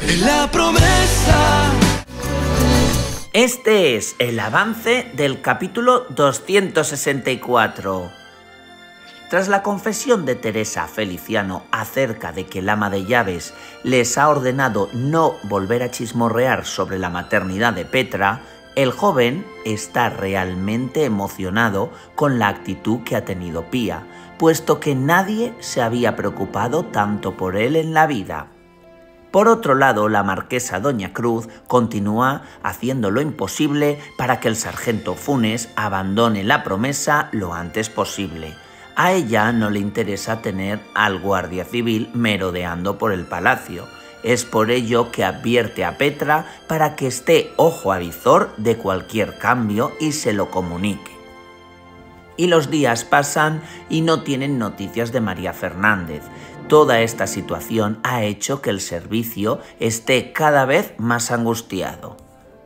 la promesa. Este es el avance del capítulo 264. Tras la confesión de Teresa Feliciano acerca de que el ama de llaves les ha ordenado no volver a chismorrear sobre la maternidad de Petra, el joven está realmente emocionado con la actitud que ha tenido Pía, puesto que nadie se había preocupado tanto por él en la vida. Por otro lado, la marquesa Doña Cruz continúa haciendo lo imposible para que el sargento Funes abandone la promesa lo antes posible. A ella no le interesa tener al guardia civil merodeando por el palacio, es por ello que advierte a Petra para que esté ojo a visor de cualquier cambio y se lo comunique. Y los días pasan y no tienen noticias de María Fernández. Toda esta situación ha hecho que el servicio esté cada vez más angustiado.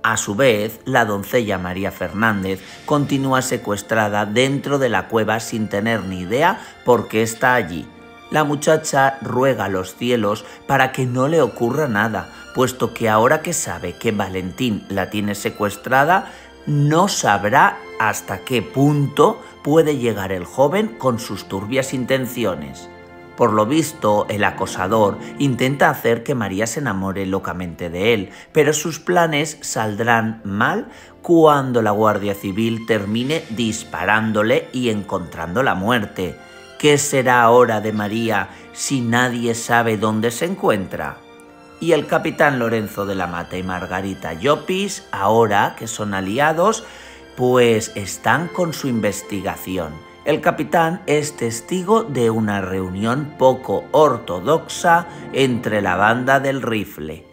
A su vez, la doncella María Fernández continúa secuestrada dentro de la cueva sin tener ni idea por qué está allí la muchacha ruega a los cielos para que no le ocurra nada, puesto que ahora que sabe que Valentín la tiene secuestrada, no sabrá hasta qué punto puede llegar el joven con sus turbias intenciones. Por lo visto, el acosador intenta hacer que María se enamore locamente de él, pero sus planes saldrán mal cuando la Guardia Civil termine disparándole y encontrando la muerte. ¿Qué será ahora de María si nadie sabe dónde se encuentra? Y el capitán Lorenzo de la Mata y Margarita Llopis, ahora que son aliados, pues están con su investigación. El capitán es testigo de una reunión poco ortodoxa entre la banda del rifle.